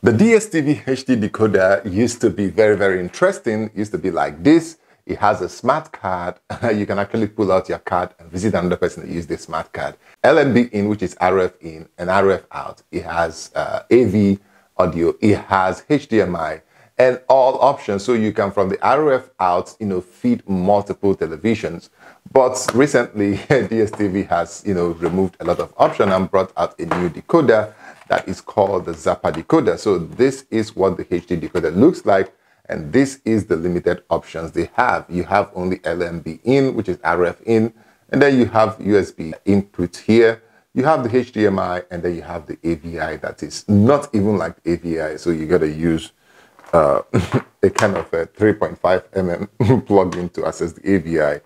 The DSTV HD decoder used to be very, very interesting. It used to be like this. It has a smart card. you can actually pull out your card and visit another person to used the smart card. LNB in, which is RF in and RF out. It has uh, AV audio. It has HDMI and all options. So you can, from the RF out, you know, feed multiple televisions. But recently, DSTV has, you know, removed a lot of options and brought out a new decoder that is called the Zapper decoder. So this is what the HD decoder looks like. And this is the limited options they have. You have only LNB in, which is RF in, and then you have USB input here. You have the HDMI, and then you have the AVI that is not even like AVI. So you got to use uh, a kind of a 3.5 mm plug-in to access the AVI.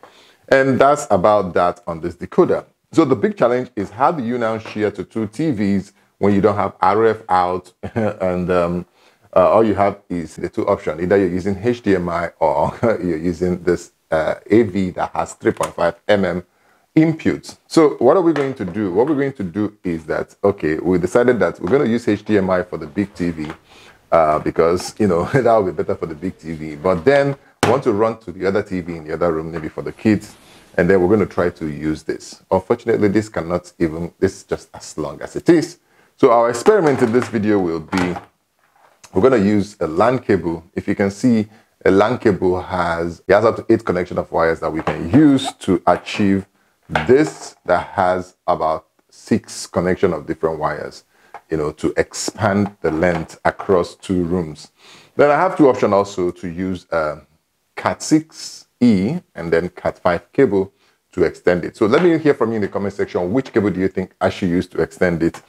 And that's about that on this decoder. So the big challenge is how do you now share to two TVs when you don't have RF out and um, uh, all you have is the two options. Either you're using HDMI or you're using this uh, AV that has 3.5 mm inputs. So what are we going to do? What we're going to do is that, okay, we decided that we're going to use HDMI for the big TV uh, because, you know, that will be better for the big TV. But then we want to run to the other TV in the other room, maybe for the kids. And then we're going to try to use this. Unfortunately, this cannot even, this is just as long as it is. So our experiment in this video will be, we're going to use a LAN cable. If you can see, a LAN cable has, it has up to eight connection of wires that we can use to achieve this that has about six connection of different wires, you know, to expand the length across two rooms. Then I have two options also to use uh, a Cat6e and then Cat5 cable to extend it. So let me hear from you in the comment section, which cable do you think I should use to extend it?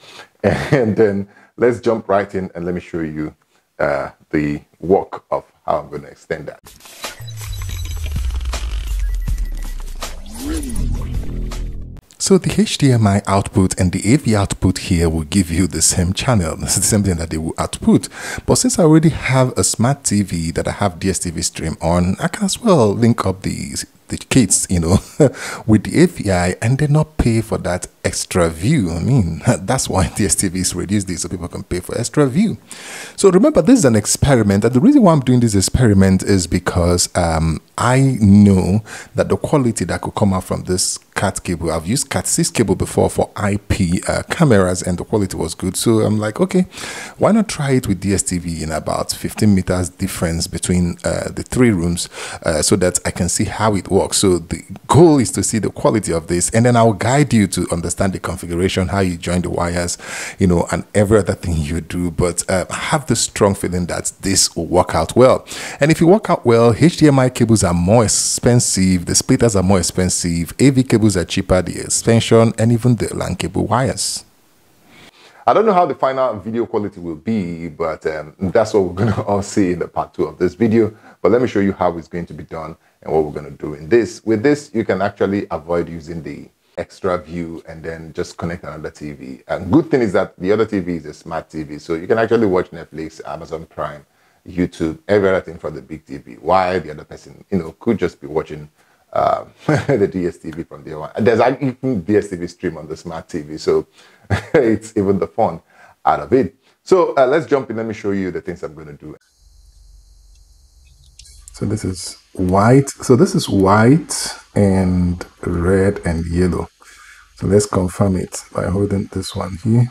And then let's jump right in and let me show you uh, the work of how I'm going to extend that. So the HDMI output and the AV output here will give you the same channel. It's the same thing that they will output. But since I already have a smart TV that I have DSTV stream on, I can as well link up these the kids, you know, with the API and they not pay for that extra view. I mean, that's why DSTV is reduced this so people can pay for extra view. So remember, this is an experiment. And the reason why I'm doing this experiment is because um, I know that the quality that could come out from this cat cable, I've used cat 6 cable before for IP uh, cameras and the quality was good. So I'm like, okay, why not try it with DSTV in about 15 meters difference between uh, the three rooms uh, so that I can see how it works. So the goal is to see the quality of this and then I'll guide you to understand the configuration, how you join the wires, you know, and every other thing you do. But uh, have the strong feeling that this will work out well. And if you work out well, HDMI cables are more expensive, the splitters are more expensive, AV cables are cheaper, the extension, and even the LAN cable wires. I don't know how the final video quality will be, but um, that's what we're going to all see in the part two of this video. But let me show you how it's going to be done and what we're going to do in this. With this, you can actually avoid using the extra view and then just connect another TV. And good thing is that the other TV is a smart TV, so you can actually watch Netflix, Amazon Prime, YouTube, everything from the big TV. While the other person, you know, could just be watching uh, the DSTV from the one. There's even DSTV stream on the smart TV, so it's even the fun out of it. So uh, let's jump in. Let me show you the things I'm going to do. So this is white. So this is white and red and yellow. So let's confirm it by holding this one here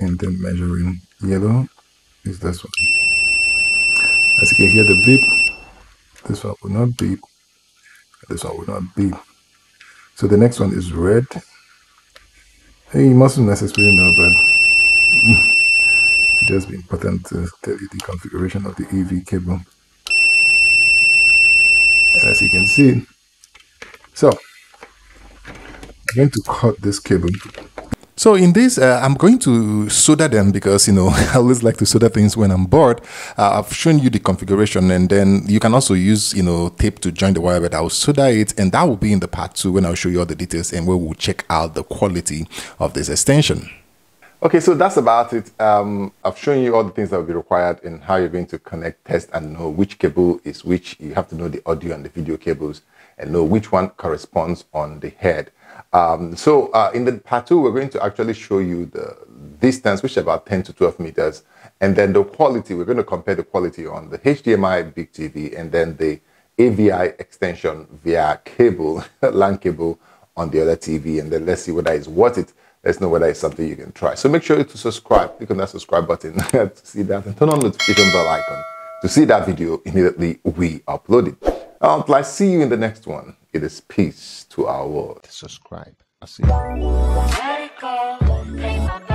and then measuring yellow is this one. As you can hear the beep, this one will not beep, this one will not beep. So the next one is red. Hey, you mustn't necessarily know, but just be important to tell you the configuration of the EV cable as you can see. So, I'm going to cut this cable. So in this, uh, I'm going to solder them because, you know, I always like to solder things when I'm bored. Uh, I've shown you the configuration and then you can also use, you know, tape to join the wire, but I'll solder it and that will be in the part two when I'll show you all the details and where we'll check out the quality of this extension. Okay, so that's about it. Um, I've shown you all the things that will be required and how you're going to connect, test, and know which cable is which. You have to know the audio and the video cables and know which one corresponds on the head. Um, so uh, in the part two, we're going to actually show you the distance, which is about 10 to 12 meters, and then the quality. We're going to compare the quality on the HDMI big TV and then the AVI extension via cable, LAN cable on the other TV, and then let's see whether it's worth it. Let's know whether it's something you can try. So make sure to subscribe. Click on that subscribe button to see that and turn on the notification bell icon to see that video immediately we upload it. Until I see you in the next one, it is peace to our world. Subscribe. I see you.